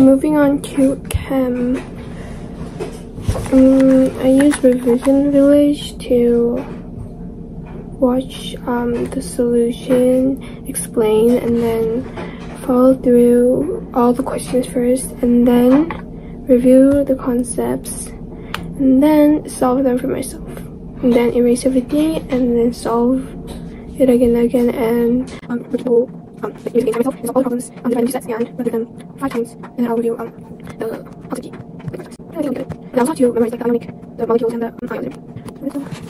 moving on to chem. Um, I use Revision Village to watch um, the solution, explain, and then follow through all the questions first, and then review the concepts, and then solve them for myself. And then erase everything, and then solve it again and again, and um, um, using myself, solve all the problems, um, divide into sets, and review them five times, and then I'll review um, the key. And I feel good. And I also have to memorize like the ionic, the molecules and the um, ions.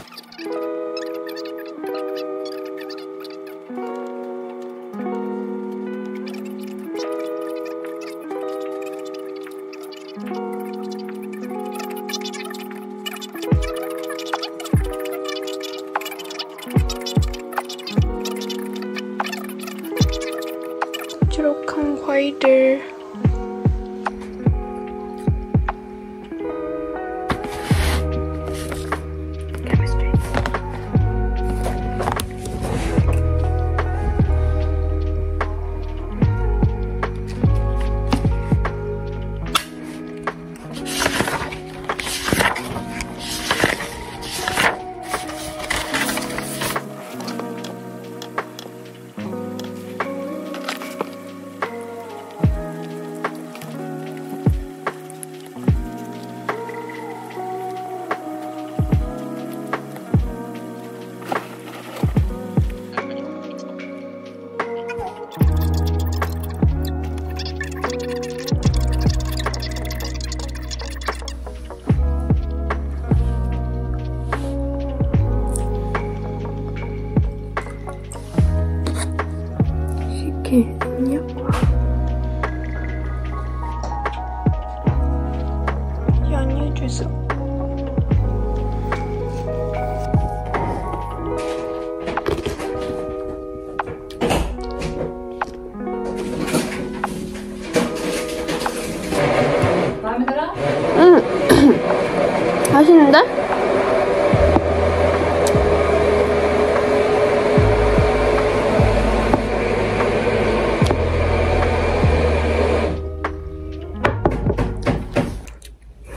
içinde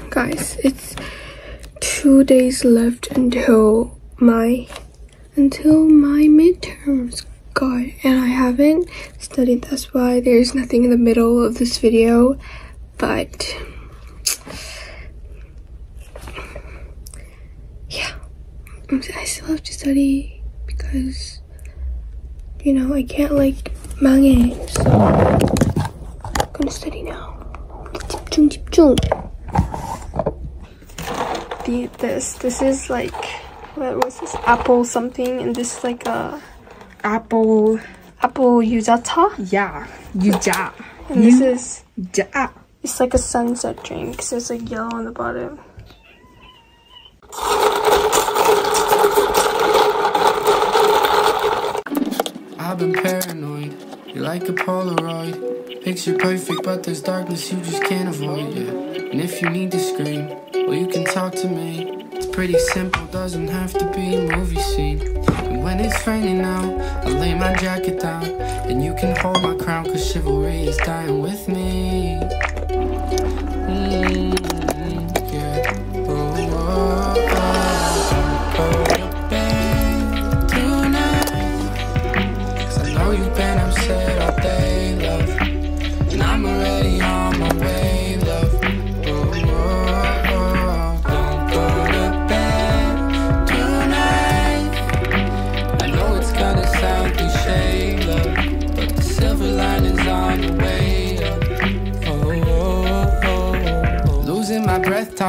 guys it's two days left until my until my midterms god and i haven't studied. That's why there's nothing in the middle of this video but i still have to study because you know i can't like 망해 so i'm gonna study now 집중 집중 the this this is like what was this apple something and this is like a apple apple yuzacha yeah 유자 and this is 유자 it's like a sunset drink so it's like yellow on the bottom I've been paranoid. You're like a Polaroid. Picture perfect, but there's darkness you just can't avoid. Yeah. And if you need to scream, well, you can talk to me. It's pretty simple, doesn't have to be a movie scene. And when it's raining out, I lay my jacket down. And you can hold my crown, cause chivalry is dying with me.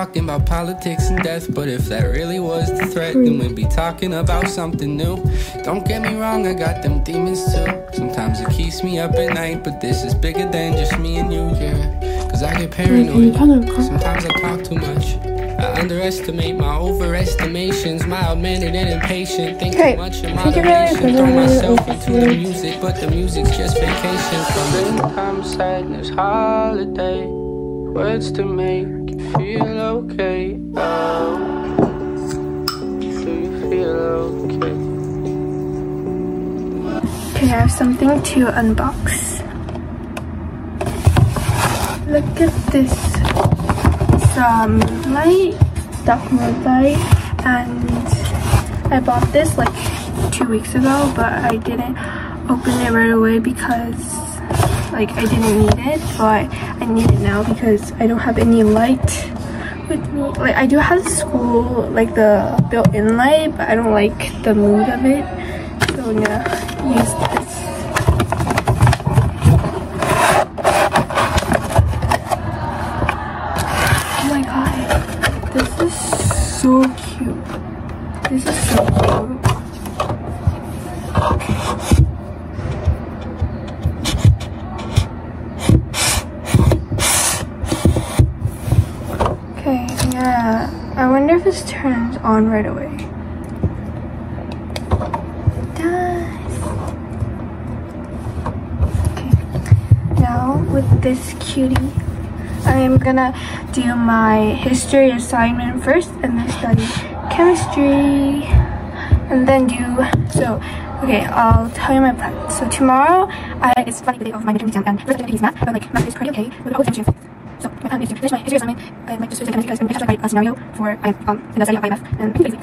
Talking about politics and death. But if that really was the threat, then we'd be talking about something new. Don't get me wrong, I got them demons too. Sometimes it keeps me up at night, but this is bigger than just me and you, yeah. Cause I get paranoid. Sometimes I talk too much. I underestimate my overestimations, mild mannered and impatient. Think Okay, too much in take moderation. Throw myself into the music, but the music's just vacation from springtime sadness holiday. Words to make you feel okay. Do you feel okay? Okay, I have something to unbox. Look at this. Some light, dark mode light, and I bought this like two weeks ago, but I didn't open it right away because like I didn't need it, but I need it now because I don't have any light with me. Like I do have school like the built-in light, but I don't like the mood of it. So I'm gonna use this. Right away. It does. Okay. Now with this cutie, I am gonna do my history assignment first and then study chemistry and then do so okay I'll tell you my plan so tomorrow I it's funny the day of my midterm exam and first I use math but like math is pretty okay with the whole chemistry so my plan is finish my history assignment and like just do chemistry because I'm gonna a scenario for um in the study of IMF and I think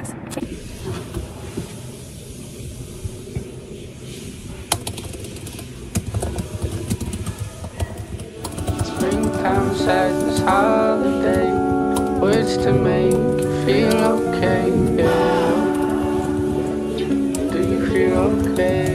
this holiday. Words to make you feel okay. Yeah. Do you feel okay?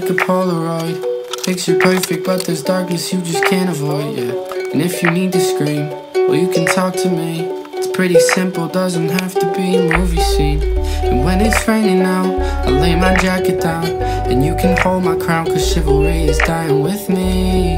Like a Polaroid. Picture perfect, but there's darkness you just can't avoid, yeah. And if you need to scream, well, you can talk to me. It's pretty simple, doesn't have to be a movie scene. And when it's raining out, I lay my jacket down. And you can hold my crown, cause chivalry is dying with me.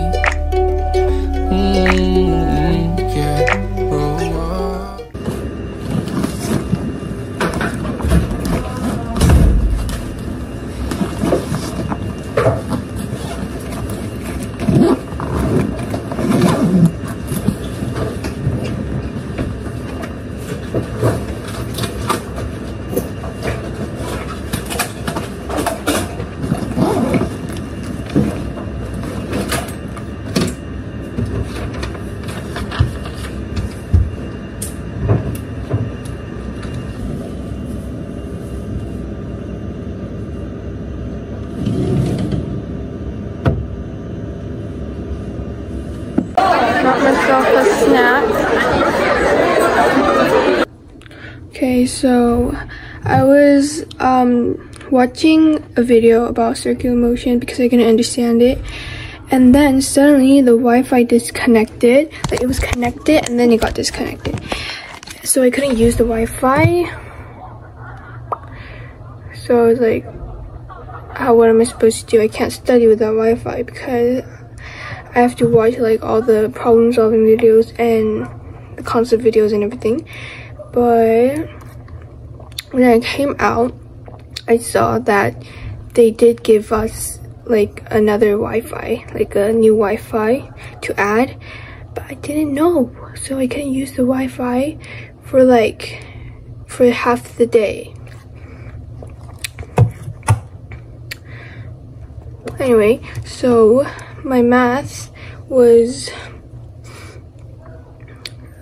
Watching a video about circular motion because I couldn't understand it. And then suddenly the Wi-Fi disconnected. Like it was connected and then it got disconnected. So I couldn't use the Wi-Fi. So I was like, how what am I supposed to do? I can't study without Wi-Fi because I have to watch like all the problem solving videos and the concept videos and everything. But when I came out, I saw that they did give us like another Wi-Fi, like a new Wi-Fi to add, but I didn't know, so I couldn't use the Wi-Fi for like for half the day. Anyway, so my math was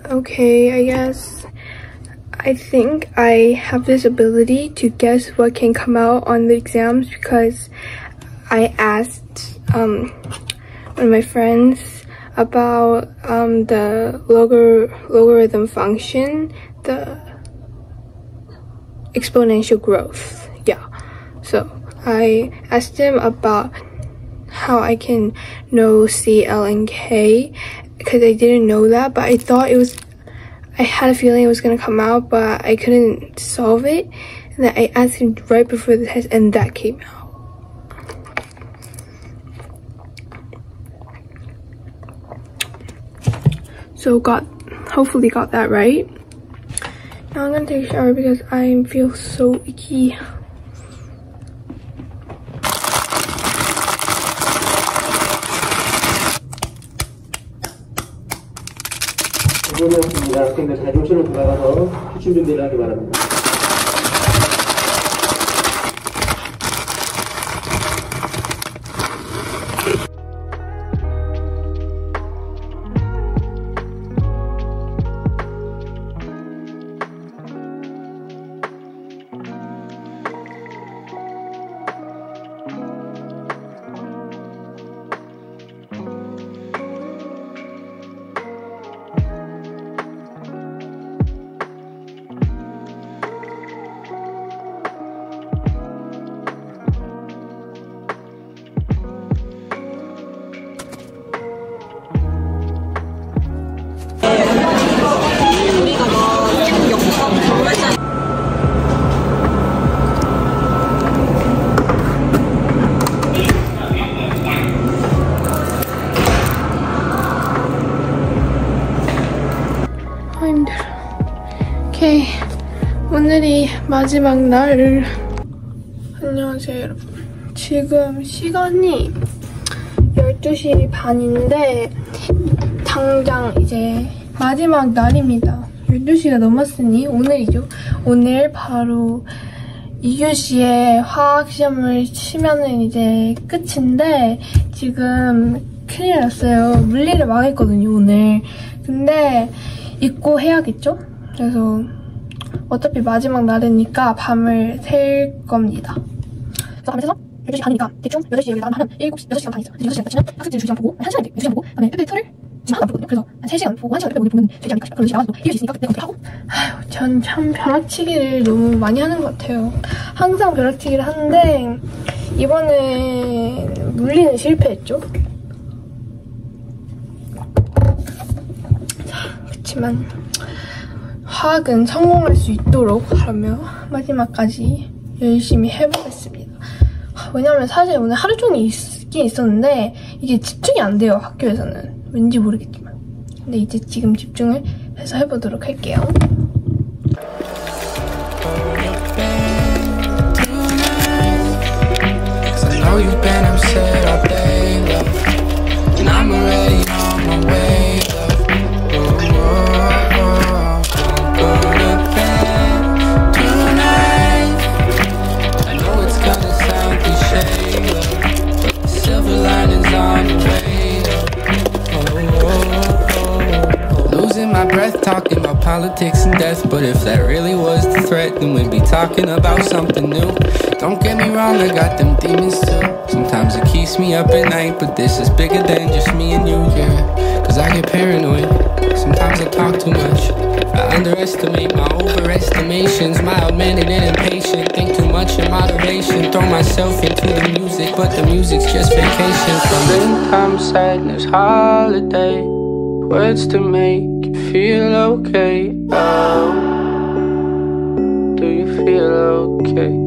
okay, I guess. I think I have this ability to guess what can come out on the exams because I asked um, one of my friends about um, the logor logarithm function, the exponential growth. Yeah. So I asked him about how I can know C, L, and K because I didn't know that, but I thought it was, I had a feeling it was going to come out, but I couldn't solve it. And then I asked him right before the test, and that came out. So got, hopefully got that right. Now I'm going to take a shower because I feel so icky. 학생들 자료실로 돌아가서 기출 준비를 하기 바랍니다. 오케이. 오늘이 마지막 날. 안녕하세요 여러분. 지금 시간이 12시 반인데 당장 이제 마지막 날입니다. 12시가 넘었으니 오늘이죠. 오늘 바로 2교시에 화학 시험을 치면은 이제 끝인데 지금 큰일 났어요. 물리를 망했거든요, 오늘. 근데 잊고 해야겠죠? 그래서 어차피 마지막 날이니까 밤을 샐 겁니다. 그래서 밤을 새서 12시 반이니까 대충 8시 여기 나가면 한 7시, 6시간 반이 있어요. 그래서 6시간 까지는 학생들 2시간 보고 한 1시간 돼. 2시간 보고 그 다음에 페페터를 지금 하나도 안 보거든요. 그래서 한 3시간 보고 1시간 빼고 보면 되지 않을까 싶어요. 그래서 나가서 이길 수 있으니까 그때 하고 아휴 전 참 벼락치기를 너무 많이 하는 것 같아요. 항상 벼락치기를 하는데 이번에 물리는 실패했죠. 그렇지만 화학은 성공할 수 있도록 하며 마지막까지 열심히 해보겠습니다. 왜냐면 사실 오늘 하루 종일 있긴 있었는데 이게 집중이 안 돼요 학교에서는 왠지 모르겠지만 근데 이제 지금 집중을 해서 해보도록 할게요. But if that really was the threat, then we'd be talking about something new. Don't get me wrong, I got them demons too. Sometimes it keeps me up at night, but this is bigger than just me and you, yeah. Cause I get paranoid. Sometimes I talk too much. I underestimate my overestimations, mild mannered and impatient. Think too much in moderation. Throw myself into the music, but the music's just vacation from Springtime sadness, holiday. Words to make you feel okay. Oh, feel okay?